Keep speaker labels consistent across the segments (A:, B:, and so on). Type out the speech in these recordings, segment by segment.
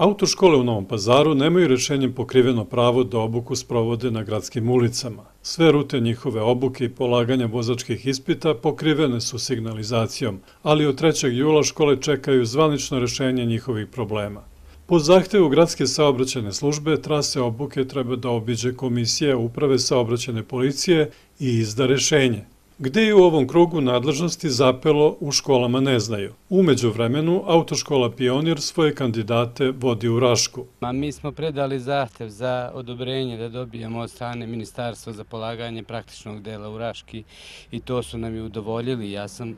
A: Autoškole u Novom pazaru nemaju rešenjem pokriveno pravo da obuku sprovode na gradskim ulicama. Sve rute njihove obuke i polaganja vozačkih ispita pokrivene su signalizacijom, ali od 3. jula škole čekaju zvanično rešenje njihovih problema. Po zahtevu gradske saobraćene službe, trase obuke treba da obiđe komisija uprave saobraćene policije i izda rešenje. Gde je u ovom krugu nadležnosti zapelo u školama ne znaju. Umeđu vremenu, autoškola Pionir svoje kandidate vodi u Rašku.
B: Mi smo predali zahtev za odobrenje da dobijemo od strane Ministarstva za polaganje praktičnog dela u Raški i to su nam i udovoljili. Ja sam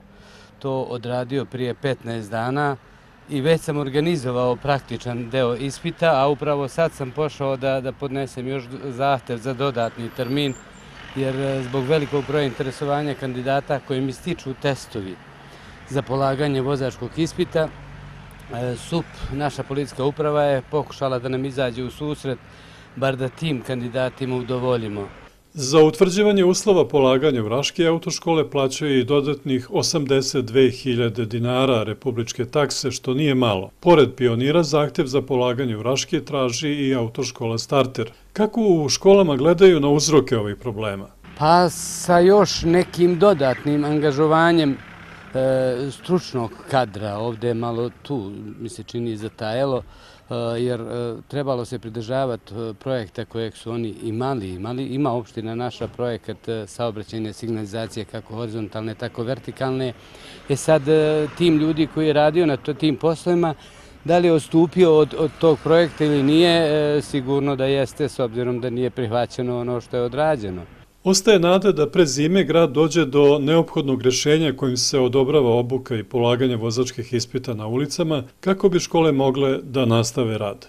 B: to odradio prije 15 dana i već sam organizovao praktičan deo ispita, a upravo sad sam pošao da podnesem još zahtev za dodatni termin jer e, zbog velikog broja interesovanja kandidata kojim ističu testovi za polaganje vozačkog ispita, e, SUP, naša policijska uprava, je pokušala da nam izađe u susret, bar da tim kandidatima udovoljimo.
A: Za utvrđivanje uslova polaganja u Raške autoškole plaćaju i dodatnih 82.000 dinara republičke takse, što nije malo. Pored pionira, zahtev za polaganje u traži i autoškola Starter. Kako u školama gledaju na uzroke ovih problema?
B: Pa sa još nekim dodatnim angažovanjem e, stručnog kadra, ovde malo tu mi se čini zatajelo, e, jer e, trebalo se pridržavati e, projekta kojeg su oni imali. imali. Ima opština naša projekat e, saobraćajne signalizacije kako horizontalne, tako vertikalne. E sad e, tim ljudi koji je radio na to, tim poslovima, da li je ostupio od, od tog projekta ili nije, sigurno da jeste, s obzirom da nije prihvaćeno ono što je odrađeno.
A: Ostaje nada da pre zime grad dođe do neophodnog rešenja kojim se odobrava obuka i polaganje vozačkih ispita na ulicama kako bi škole mogle da nastave rad.